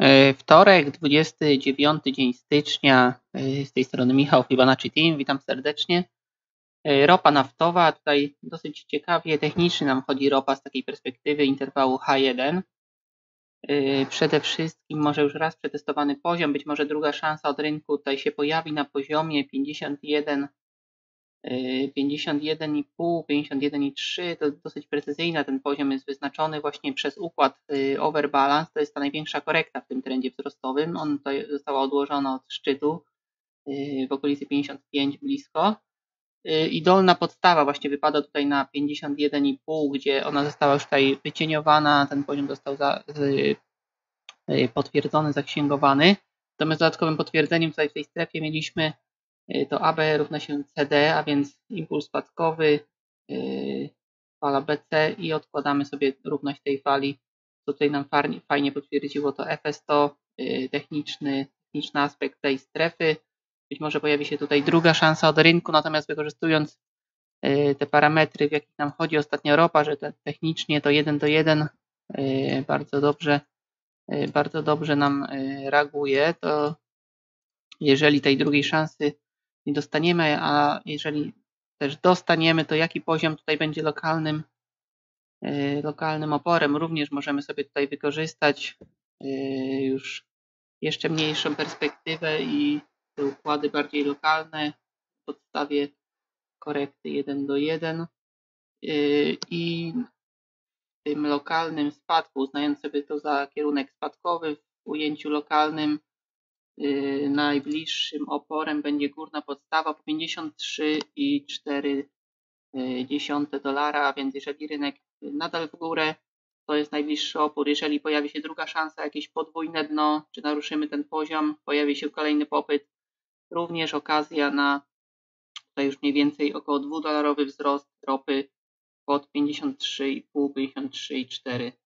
E, wtorek, 29 dzień stycznia. E, z tej strony Michał Fibonacci Team. Witam serdecznie. E, ropa naftowa. Tutaj dosyć ciekawie technicznie nam chodzi ropa z takiej perspektywy interwału H1. Przede wszystkim może już raz przetestowany poziom, być może druga szansa od rynku tutaj się pojawi na poziomie 51 51,5, 51,3 to dosyć precyzyjna. Ten poziom jest wyznaczony właśnie przez układ y, overbalance. To jest ta największa korekta w tym trendzie wzrostowym. On tutaj została odłożona od szczytu y, w okolicy 55 blisko. Y, I dolna podstawa właśnie wypada tutaj na 51,5, gdzie ona została już tutaj wycieniowana. Ten poziom został za, potwierdzony, zaksięgowany. Natomiast dodatkowym potwierdzeniem tutaj w tej strefie mieliśmy Y, to AB równa się CD, a więc impuls spadkowy, y, fala BC i odkładamy sobie równość tej fali, co tutaj nam fajnie potwierdziło to FS100, y, techniczny, techniczny aspekt tej strefy. Być może pojawi się tutaj druga szansa od rynku, natomiast wykorzystując te parametry, w jakich nam chodzi ostatnio ropa, że technicznie to 1 do 1 bardzo dobrze, bardzo dobrze nam reaguje, to jeżeli tej drugiej szansy nie dostaniemy, a jeżeli też dostaniemy, to jaki poziom tutaj będzie lokalnym, e, lokalnym oporem. Również możemy sobie tutaj wykorzystać e, już jeszcze mniejszą perspektywę i te układy bardziej lokalne w podstawie korekty 1 do 1 e, i w tym lokalnym spadku, uznając sobie to za kierunek spadkowy w ujęciu lokalnym, najbliższym oporem będzie górna podstawa po 53,4 dolara, a więc jeżeli rynek nadal w górę, to jest najbliższy opór. Jeżeli pojawi się druga szansa, jakieś podwójne dno, czy naruszymy ten poziom, pojawi się kolejny popyt, również okazja na tutaj już mniej więcej około 2 dolarowy wzrost ropy pod 53,5, 53,4